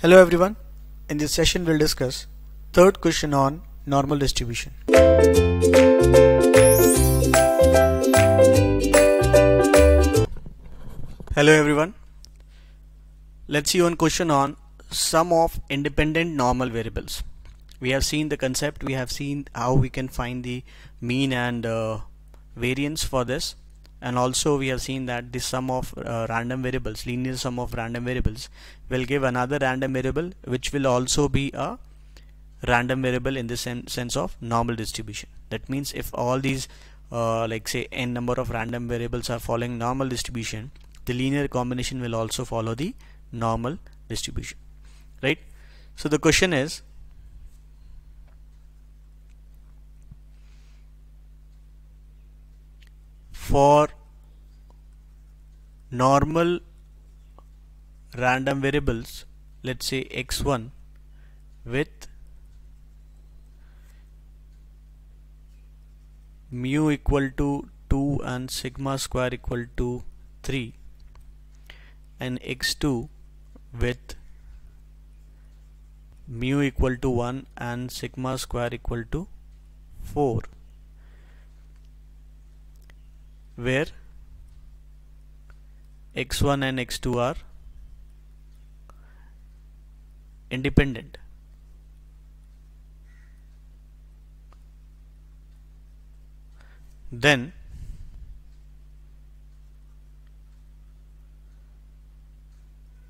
Hello everyone. In this session we'll discuss third question on normal distribution. Hello everyone. Let's see one question on sum of independent normal variables. We have seen the concept, we have seen how we can find the mean and uh, variance for this and also we have seen that the sum of uh, random variables linear sum of random variables will give another random variable which will also be a random variable in the sen sense of normal distribution. That means if all these uh, like say n number of random variables are following normal distribution the linear combination will also follow the normal distribution. Right? So the question is for normal random variables let's say x1 with mu equal to 2 and sigma square equal to 3 and x2 with mu equal to 1 and sigma square equal to 4 where x1 and x2 are independent. Then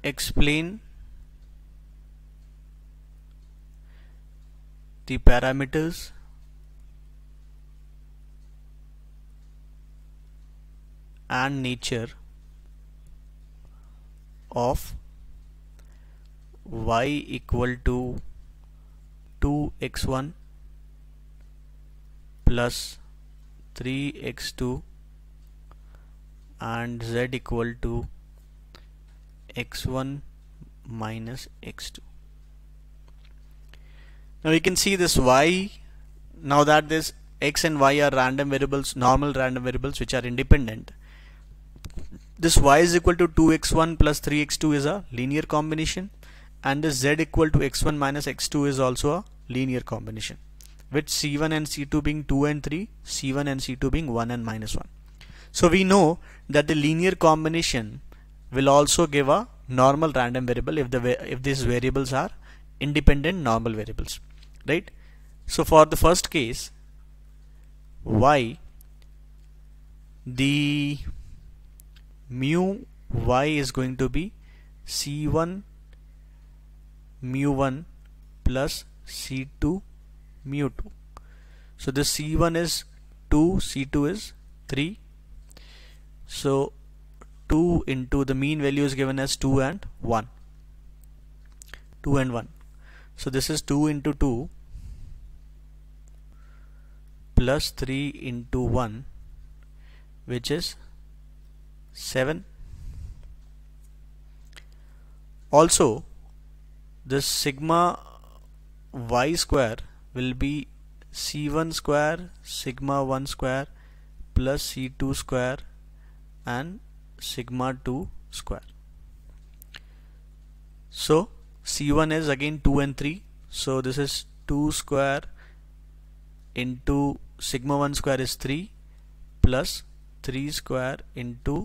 explain the parameters and nature of y equal to 2x1 plus 3x2 and z equal to x1 minus x2 now you can see this y. Now that this x and y are random variables normal random variables which are independent this y is equal to 2x1 plus 3x2 is a linear combination and this z equal to x1 minus x2 is also a linear combination with c1 and c2 being 2 and 3 c1 and c2 being 1 and minus 1 so we know that the linear combination will also give a normal random variable if the if these variables are independent normal variables right? So for the first case y the mu y is going to be c1 mu 1 plus c2 mu 2 so this c1 is 2 c2 is 3 so 2 into the mean value is given as 2 and 1 2 and 1 so this is 2 into 2 plus 3 into 1 which is 7 also this sigma y square will be c1 square sigma 1 square plus c2 square and sigma 2 square. So c1 is again 2 and 3 so this is 2 square into sigma 1 square is 3 plus 3 square into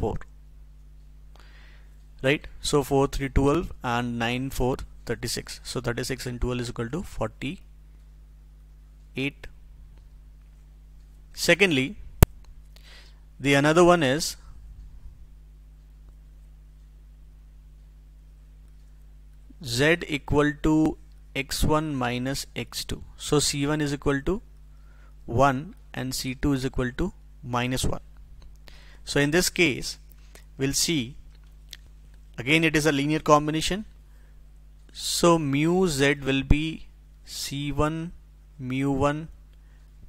4 right? So 4 3 12 and 9 4 36 so 36 and 12 is equal to 48 secondly the another one is z equal to x1 minus x2 so c1 is equal to 1 and c2 is equal to minus 1 so in this case we'll see again it is a linear combination. So mu z will be c1 mu 1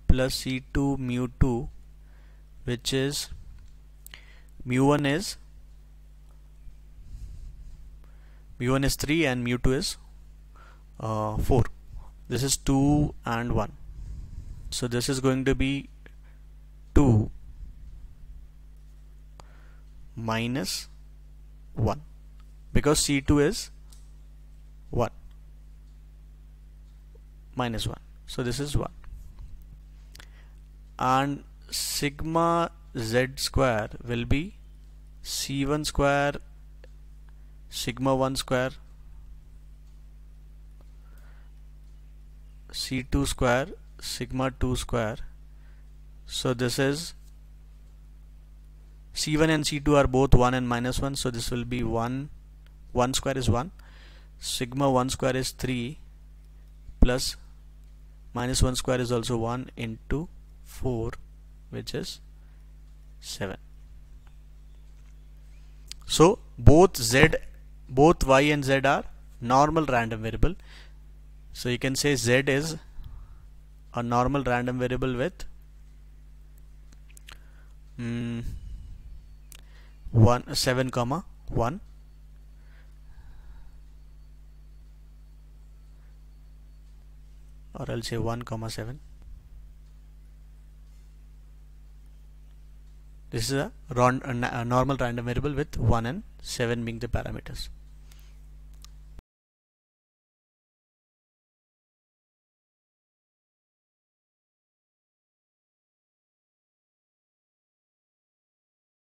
plus c2 mu 2 which is mu 1 is mu 1 is 3 and mu 2 is uh, 4 this is 2 and 1 so this is going to be 2 minus 1 because C2 is 1 minus 1 so this is 1 and sigma z square will be c1 square sigma 1 square c2 square sigma 2 square. So this is c1 and c2 are both 1 and minus 1 so this will be 1 1 square is 1 sigma 1 square is 3 plus minus 1 square is also 1 into 4 which is 7 so both z both y and z are normal random variable. So you can say z is a normal random variable with mm, 1 7 comma 1 or I'll say 1 comma 7 this is a, a normal random variable with 1 and 7 being the parameters